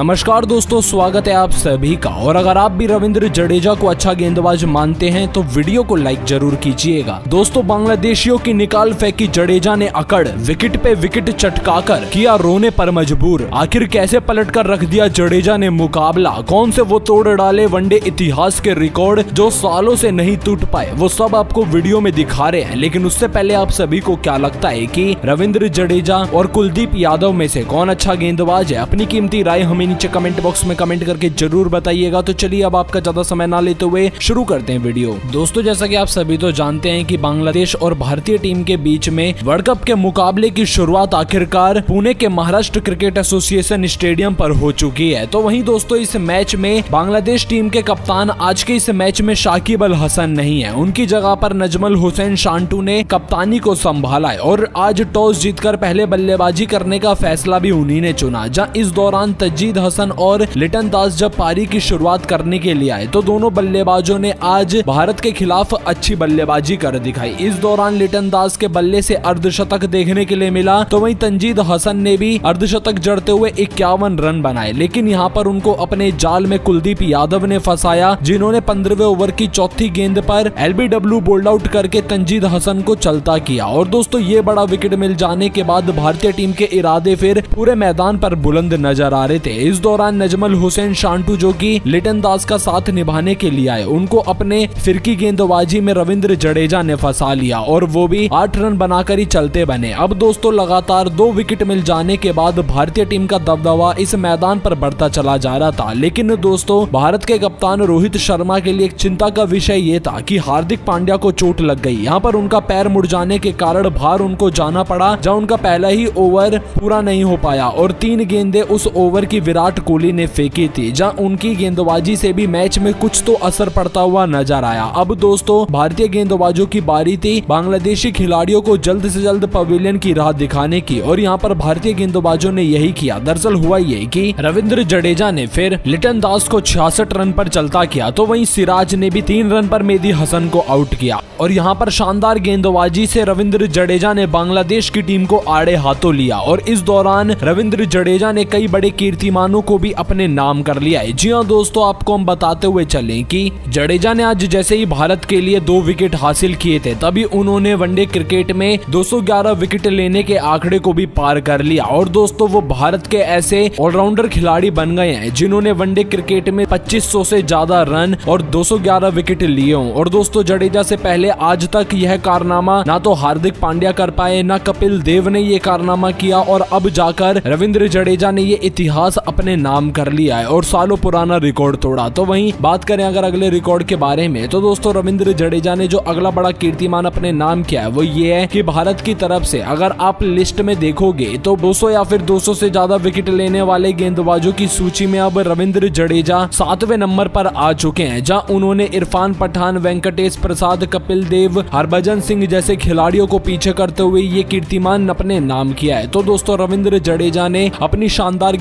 नमस्कार दोस्तों, स्वागत है आप सभी का। और अगर आप भी रविंद्र जडेजा को अच्छा गेंदबाज मानते हैं तो वीडियो को लाइक ज़रूर कीजिएगा। दोस्तों, बांग्लादेशियों की निकाल फेंकी जडेजा ने अकड़, विकेट पे विकेट चटकाकर किया रोने पर मजबूर। आखिर कैसे पलट कर रख दिया जडेजा ने मुकाबला? कौन से वो तोड़ डाले वनडे इतिहास के रिकॉर्ड जो सालों से नहीं टूट पाए? वो सब आपको वीडियो में दिखा रहे हैं, लेकिन उससे पहले आप सभी को क्या लगता है की रविंद्र जडेजा और कुलदीप यादव में से कौन अच्छा गेंदबाज है? अपनी कीमती राय हमें नीचे कमेंट बॉक्स में कमेंट करके ज़रूर बताइएगा। तो चलिए अब आपका ज़्यादा समय ना लेते हुए शुरू करते हैं वीडियो दोस्तों, जैसा की आप सभी तो जानते हैं की बांग्लादेश और भारतीय टीम के बीच में वर्ल्ड कप के मुकाबले की शुरुआत आखिरकार पुणे के महाराष्ट्र क्रिकेट एसोसिएशन स्टेडियम पर हो चुकी है। तो वहीं दोस्तों, इस मैच में बांग्लादेश टीम के कप्तान आज के इस मैच में शाकिब अल हसन नहीं है। उनकी जगह पर नजमल हुसैन शांटू ने कप्तानी को संभाला है और आज टॉस जीतकर पहले बल्लेबाजी करने का फैसला भी उन्हीं ने चुना। जहाँ इस दौरान तजीद हसन और लिटन दास जब पारी की शुरुआत करने के लिए आए तो दोनों बल्लेबाजों ने आज भारत के खिलाफ अच्छी बल्लेबाजी कर दिखाई। इस दौरान लिटन दास के बल्ले से अर्धशतक देखने के लिए मिला तो वहीं तंजीद हसन ने भी अर्धशतक जड़ते हुए इक्यावन रन बनाए। लेकिन यहाँ पर उनको अपने जाल में कुलदीप यादव ने फंसाया, जिन्होंने पंद्रहवें ओवर की चौथी गेंद पर एलबीडब्ल्यू बोल्ड आउट करके तंजीद हसन को चलता किया। और दोस्तों, ये बड़ा विकेट मिल जाने के बाद भारतीय टीम के इरादे फिर पूरे मैदान पर बुलंद नज़र आ रहे थे। इस दौरान नजमल हुसैन शांटू जो कि लिटन दास का साथ निभाने के लिए आए, उनको अपने फिरकी गेंदबाजी में रविंद्र जडेजा ने फंसा लिया और वो भी आठ रन बनाकर ही चलते बने। अब दोस्तों, लगातार दो विकेट मिल जाने के बाद भारतीय टीम का दबदबा इस मैदान पर बढ़ता चला जा रहा था। लेकिन दोस्तों, भारत के कप्तान रोहित शर्मा के लिए एक चिंता का विषय ये था कि हार्दिक पांड्या को चोट लग गई। यहाँ पर उनका पैर मुड़ जाने के कारण भार उनको जाना पड़ा, जहाँ उनका पहला ही ओवर पूरा नहीं हो पाया और तीन गेंदे उस ओवर की विराट कोहली ने फेंकी थी, जहाँ उनकी गेंदबाजी से भी मैच में कुछ तो असर पड़ता हुआ नज़र आया। अब दोस्तों, भारतीय गेंदबाजों की बारी थी बांग्लादेशी खिलाड़ियों को जल्द से जल्द पवेलियन की राह दिखाने की, और यहाँ पर भारतीय गेंदबाजों ने यही किया। दरअसल हुआ ये कि रविंद्र जडेजा ने फिर लिटन दास को छियासठ रन पर चलता किया तो वहीं सिराज ने भी तीन रन पर मेदी हसन को आउट किया, और यहाँ पर शानदार गेंदबाजी से रविंद्र जडेजा ने बांग्लादेश की टीम को आड़े हाथों लिया, और इस दौरान रविंद्र जडेजा ने कई बड़े कीर्तिमानों को भी अपने नाम कर लिया है। जी हाँ दोस्तों, आपको हम बताते हुए चले की जडेजा ने आज जैसे ही भारत के लिए दो विकेट हासिल किए थे, तभी उन्होंने वनडे क्रिकेट में 211 विकेट लेने के आंकड़े को भी पार कर लिया। और दोस्तों, वो भारत के ऐसे ऑलराउंडर खिलाड़ी बन गए हैं, जिन्होंने वनडे क्रिकेट में 2500 से ज़्यादा रन और 211 विकेट लिए हों। और दोस्तों, जडेजा से पहले आज तक यह कारनामा ना तो हार्दिक पांड्या कर पाए, ना कपिल देव ने ये कारनामा किया, और अब जाकर रविंद्र जडेजा ने ये इतिहास अपने नाम कर लिया है और सालों पुराना रिकॉर्ड तोड़ा। तो वहीं बात करें अगर अगले रिकॉर्ड के बारे में तो दोस्तों रविंद्र जडेजा ने जो अगला बड़ा कीर्तिमान अपने नाम किया है, वो ये है कि भारत की तरफ़ से अगर आप लिस्ट में देखोगे तो 200 या फिर 200 से ज़्यादा विकेट लेने वाले गेंदबाजों की सूची में अब रविंद्र जडेजा सातवें नंबर पर आ चुके हैं, जहाँ उन्होंने इरफान पठान, वेंकटेश प्रसाद, कपिल देव, हरभजन सिंह जैसे खिलाड़ियों को पीछे करते हुए ये कीर्तिमान अपने नाम किया है। तो दोस्तों रविंद्र जडेजा ने अपनी शानदार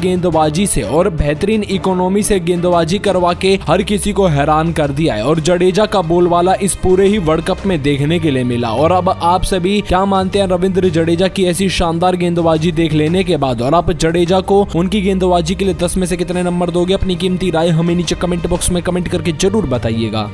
गेंदबाजी से और बेहतरीन इकोनॉमी से गेंदबाजी करवा के हर किसी को हैरान कर दिया है। और जडेजा का बोलवाला इस पूरे ही वर्ल्ड कप में देखने के लिए मिला। और अब आप सभी क्या मानते हैं रविंद्र जडेजा की ऐसी शानदार गेंदबाजी देख लेने के बाद? और आप जडेजा को उनकी गेंदबाजी के लिए दस में से कितने नंबर दोगे? अपनी कीमती राय हमें नीचे कमेंट बॉक्स में कमेंट करके ज़रूर बताइएगा।